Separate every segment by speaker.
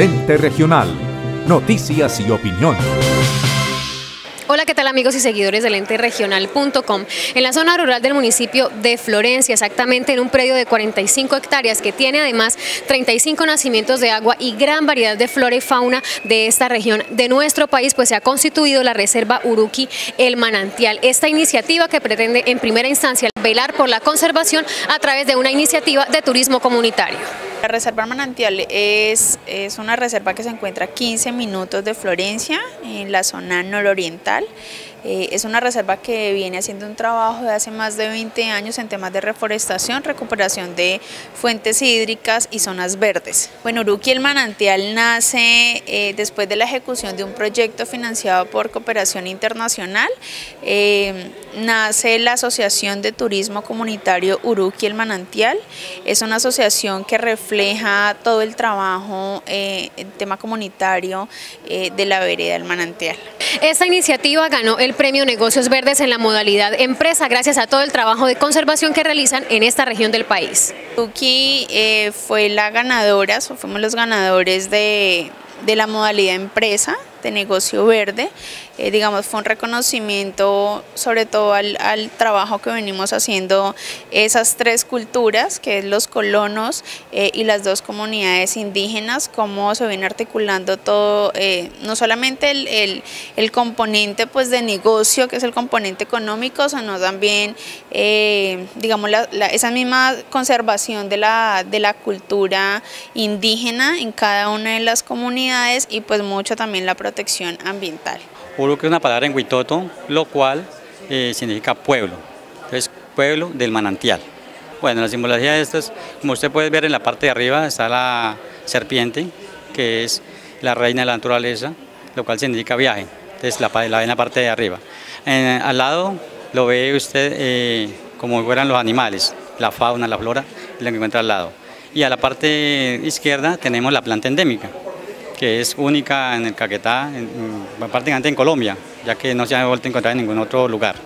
Speaker 1: El ente regional. Noticias y opinión.
Speaker 2: Hola, ¿qué tal amigos y seguidores del ente regional.com? En la zona rural del municipio de Florencia, exactamente en un predio de 45 hectáreas que tiene además 35 nacimientos de agua y gran variedad de flora y fauna de esta región de nuestro país, pues se ha constituido la Reserva Uruqui El Manantial. Esta iniciativa que pretende en primera instancia velar por la conservación a través de una iniciativa de turismo comunitario.
Speaker 3: La Reserva Manantial es, es una reserva que se encuentra a 15 minutos de Florencia, en la zona nororiental. Eh, es una reserva que viene haciendo un trabajo de hace más de 20 años en temas de reforestación, recuperación de fuentes hídricas y zonas verdes. Bueno, Uruqui el Manantial nace eh, después de la ejecución de un proyecto financiado por Cooperación Internacional. Eh, nace la Asociación de Turismo Comunitario Uruqui el Manantial. Es una asociación que refleja todo el trabajo en tema comunitario de la vereda del Manantial.
Speaker 2: Esta iniciativa ganó el premio Negocios Verdes en la modalidad empresa gracias a todo el trabajo de conservación que realizan en esta región del país.
Speaker 3: Tuki eh, fue la ganadora, fuimos los ganadores de, de la modalidad empresa de negocio verde. Eh, digamos, fue un reconocimiento sobre todo al, trabajo que venimos haciendo esas tres culturas, que es los colonos eh, y las dos comunidades indígenas, cómo se viene articulando todo, eh, no solamente el, el, componente pues, de negocio, que es el componente económico, sino también, digamos, esa misma conservación de la, de la cultura indígena en cada una de las comunidades y pues mucho también la protección ambiental.
Speaker 4: Uruque es una palabra en Huitoto, lo cual eh, significa pueblo, es pueblo del manantial. Bueno, la simbología de esto es, como usted puede ver en la parte de arriba está la serpiente, que es la reina de la naturaleza, lo cual significa viaje, entonces la, la en la parte de arriba. al lado lo ve usted eh, como fueran los animales, la fauna, la flora, lo que encuentra al lado. Y a la parte izquierda tenemos la planta endémica, que es única en el Caquetá, prácticamente en Colombia, ya que no se ha vuelto a encontrar en ningún otro lugar.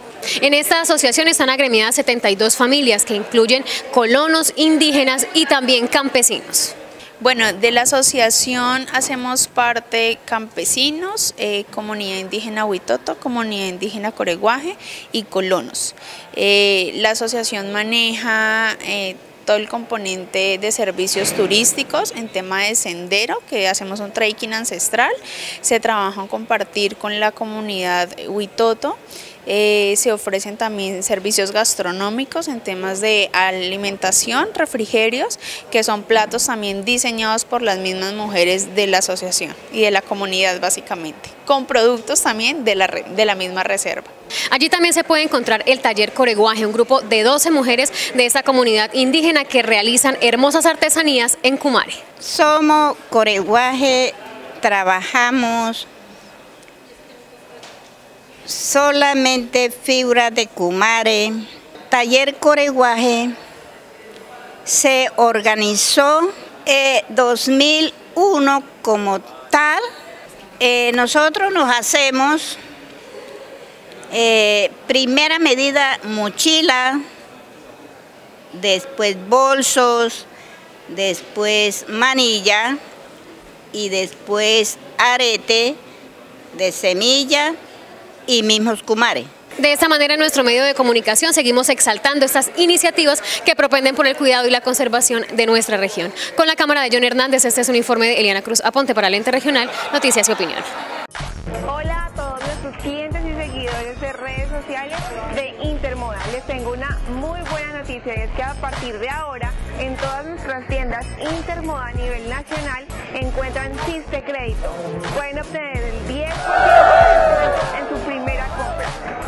Speaker 2: En esta asociación están agremiadas 72 familias que incluyen colonos, indígenas y también campesinos.
Speaker 3: Bueno, de la asociación hacemos parte campesinos, eh, comunidad indígena Huitoto, comunidad indígena Coreguaje y colonos. Eh, la asociación maneja eh, todo el componente de servicios turísticos en tema de sendero, que hacemos un trekking ancestral, se trabaja en compartir con la comunidad Huitoto, eh, se ofrecen también servicios gastronómicos en temas de alimentación, refrigerios, que son platos también diseñados por las mismas mujeres de la asociación y de la comunidad básicamente, con productos también de la, de la misma reserva.
Speaker 2: Allí también se puede encontrar el taller Coreguaje, un grupo de 12 mujeres de esta comunidad indígena que realizan hermosas artesanías en Cumare.
Speaker 5: Somos Coreguaje, trabajamos solamente fibra de Cumare. Taller Coreguaje se organizó en 2001 como tal. Eh, nosotros nos hacemos eh, primera medida mochila, después bolsos, después manilla y después arete de semilla y mismos cumares.
Speaker 2: De esta manera, en nuestro medio de comunicación seguimos exaltando estas iniciativas que propenden por el cuidado y la conservación de nuestra región. Con la cámara de John Hernández, este es un informe de Eliana Cruz Aponte para el Ente Regional, Noticias y Opinión.
Speaker 6: Hola a todos nuestros clientes y seguidores de redes sociales de Intermoda. Les tengo una muy buena noticia y es que a partir de ahora en todas nuestras tiendas Intermoda a nivel nacional encuentran Chiste Crédito. Pueden obtener el 10%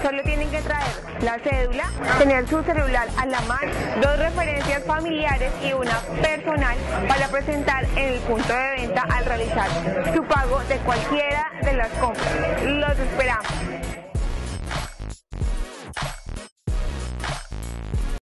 Speaker 6: Solo tienen que traer la cédula, tener su celular a la mano, dos referencias familiares y una personal para presentar en el punto de venta al realizar su pago de cualquiera de las compras. Los esperamos.